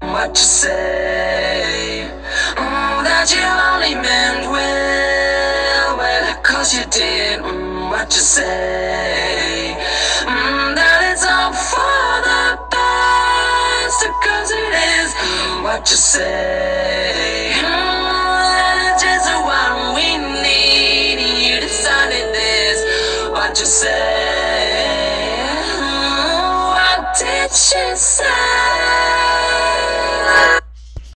What you what you say? Mm, that it's all for the best, cause it is. What you say? Mm, that it's just what we need. You decided this. What you say? Mm, what did she say?